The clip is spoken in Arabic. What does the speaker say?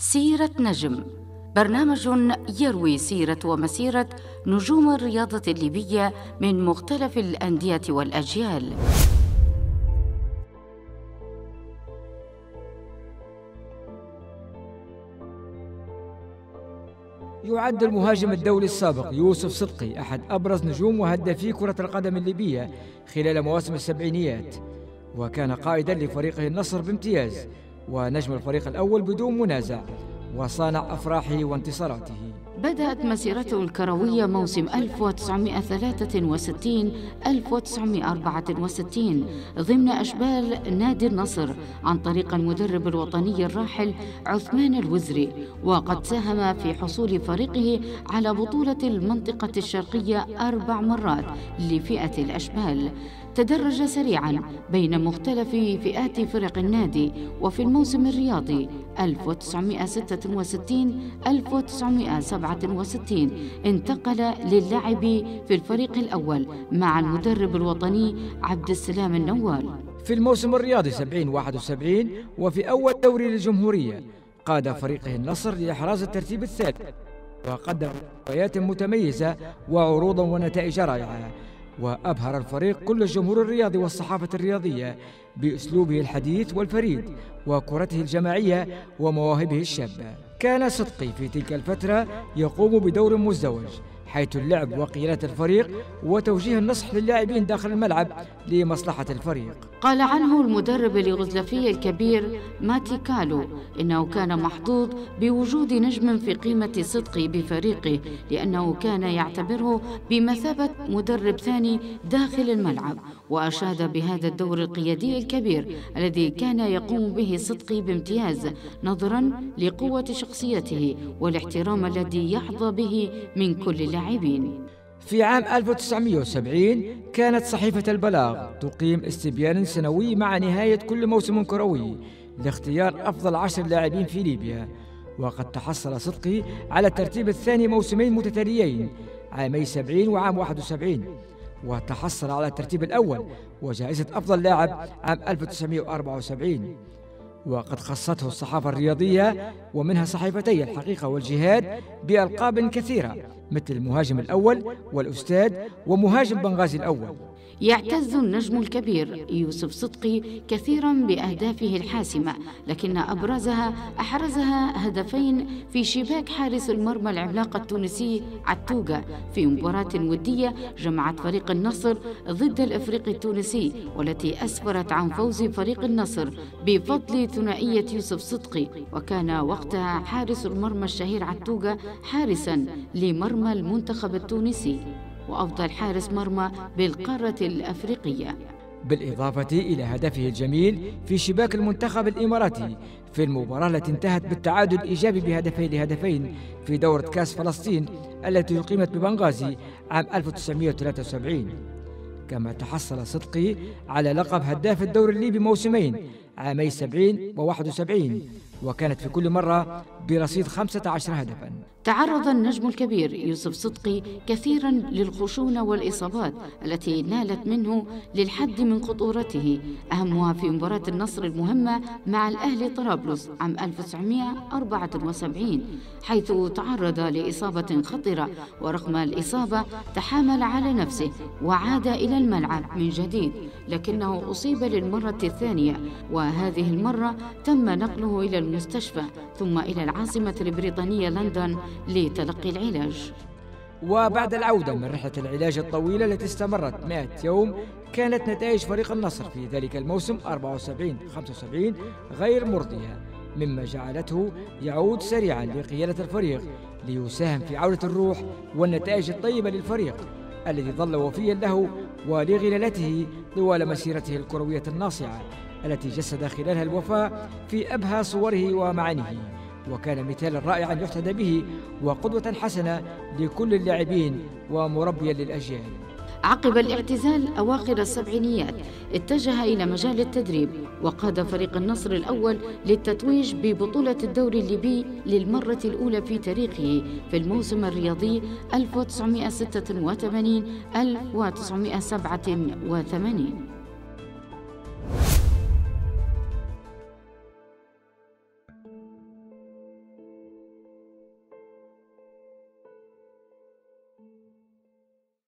سيرة نجم برنامج يروي سيرة ومسيرة نجوم الرياضة الليبية من مختلف الأندية والأجيال. يعد المهاجم الدولي السابق يوسف صدقي أحد أبرز نجوم وهدافي كرة القدم الليبية خلال مواسم السبعينيات وكان قائدا لفريقه النصر بامتياز ونجم الفريق الأول بدون منازع. وصانع أفراحه وانتصاراته. بدأت مسيرته الكروية موسم 1963 1964 ضمن أشبال نادي النصر عن طريق المدرب الوطني الراحل عثمان الوزري وقد ساهم في حصول فريقه على بطولة المنطقة الشرقية أربع مرات لفئة الأشبال. تدرج سريعا بين مختلف فئات فرق النادي وفي الموسم الرياضي 1966 1967 انتقل للعب في الفريق الأول مع المدرب الوطني عبد السلام النوال. في الموسم الرياضي 70 71 وفي أول دوري للجمهورية قاد فريقه النصر لإحراز الترتيب الثالث وقدم مباريات متميزة وعروضا ونتائج رائعة. وأبهر الفريق كل الجمهور الرياضي والصحافة الرياضية بأسلوبه الحديث والفريد وكرته الجماعية ومواهبه الشابة. كان صدقي في تلك الفترة يقوم بدور مزدوج حيث اللعب وقيادة الفريق وتوجيه النصح للاعبين داخل الملعب لمصلحة الفريق. قال عنه المدرب اليوغوسلافي الكبير ماتي كالو إنه كان محظوظ بوجود نجم في قيمة صدقي بفريقه لأنه كان يعتبره بمثابة مدرب ثاني داخل الملعب وأشاد بهذا الدور القيادي الكبير الذي كان يقوم به صدقي بامتياز نظرا لقوة شخصيته والاحترام الذي يحظى به من كل اللاعبين في عام 1970 كانت صحيفة البلاغ تقيم استبيان سنوي مع نهاية كل موسم كروي لاختيار أفضل عشر لاعبين في ليبيا وقد تحصل صدقي على الترتيب الثاني موسمين متتاليين عامي 70 وعام 71 وتحصل على الترتيب الأول وجائزة أفضل لاعب عام 1974 وقد خصته الصحافة الرياضية ومنها صحيفتي الحقيقة والجهاد بألقاب كثيرة مثل المهاجم الأول والأستاذ ومهاجم بنغازي الأول. يعتز النجم الكبير يوسف صدقي كثيرا بأهدافه الحاسمة لكن أبرزها أحرزها هدفين في شباك حارس المرمى العملاق التونسي عتوقة في مباراة ودية جمعت فريق النصر ضد الافريقي التونسي والتي اسفرت عن فوز فريق النصر بفضل ثنائية يوسف صدقي وكان وقتها حارس المرمى الشهير عتوقة حارسا لمرمى المنتخب التونسي. وأفضل حارس مرمى بالقارة الأفريقية. بالإضافة إلى هدفه الجميل في شباك المنتخب الإماراتي في المباراة التي انتهت بالتعادل الإيجابي بهدفين لهدفين في دورة كأس فلسطين التي أقيمت ببنغازي عام 1973 كما تحصل صدقي على لقب هداف الدوري الليبي موسمين عامي 70 و 71 وكانت في كل مرة برصيد 15 هدفا. تعرض النجم الكبير يوسف صدقي كثيرا للخشونة والإصابات التي نالت منه للحد من خطورته أهمها في مباراة النصر المهمة مع الأهلي طرابلس عام 1974 حيث تعرض لإصابة خطرة ورغم الإصابة تحامل على نفسه وعاد إلى الملعب من جديد لكنه أصيب للمرة الثانية وهذه المرة تم نقله إلى المستشفى ثم إلى العاصمة البريطانية لندن لتلقي العلاج. وبعد العودة من رحلة العلاج الطويلة التي استمرت 100 يوم كانت نتائج فريق النصر في ذلك الموسم 74 75 غير مرضية مما جعلته يعود سريعا لقيادة الفريق ليساهم في عودة الروح والنتائج الطيبة للفريق الذي ظل وفيا له ولغلالته طوال مسيرته الكروية الناصعة. التي جسد خلالها الوفاء في أبهى صوره ومعانيه. وكان مثالا رائعا يحتذى به وقدوة حسنة لكل اللاعبين ومربيا للأجيال. عقب الاعتزال أواخر السبعينيات اتجه إلى مجال التدريب وقاد فريق النصر الأول للتتويج ببطولة الدوري الليبي للمرة الأولى في تاريخه في الموسم الرياضي 1986 1987